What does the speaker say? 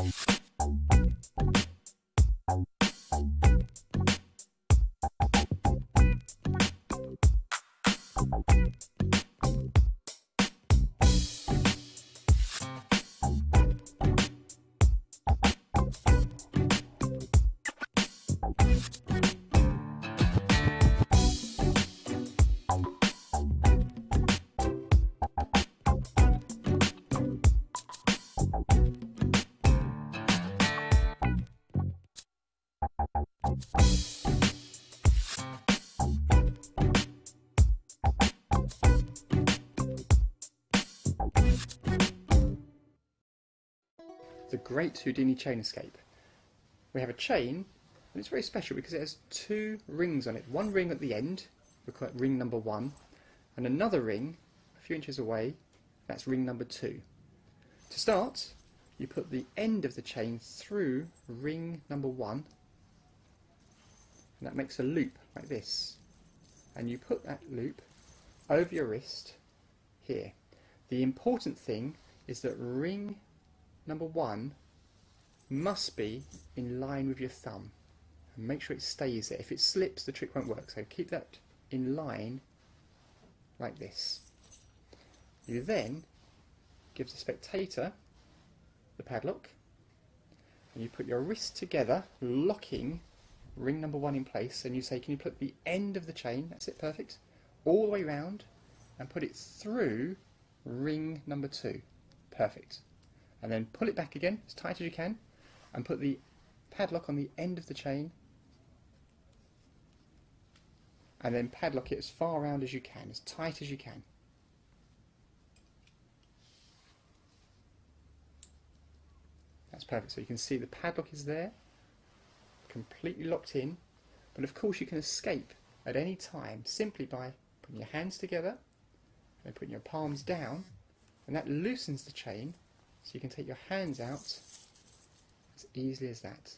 Thank you. The Great Houdini Chain Escape. We have a chain, and it's very special because it has two rings on it. One ring at the end, we call it ring number one, and another ring a few inches away, that's ring number two. To start, you put the end of the chain through ring number one, and that makes a loop like this. And you put that loop over your wrist here. The important thing is that ring number one must be in line with your thumb and make sure it stays there. If it slips the trick won't work so keep that in line like this. You then give the spectator the padlock and you put your wrists together locking ring number one in place and you say can you put the end of the chain, that's it perfect, all the way round and put it through ring number two. Perfect and then pull it back again as tight as you can and put the padlock on the end of the chain and then padlock it as far around as you can, as tight as you can. That's perfect. So you can see the padlock is there, completely locked in, but of course you can escape at any time simply by putting your hands together and putting your palms down and that loosens the chain so you can take your hands out as easily as that.